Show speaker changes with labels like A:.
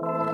A: you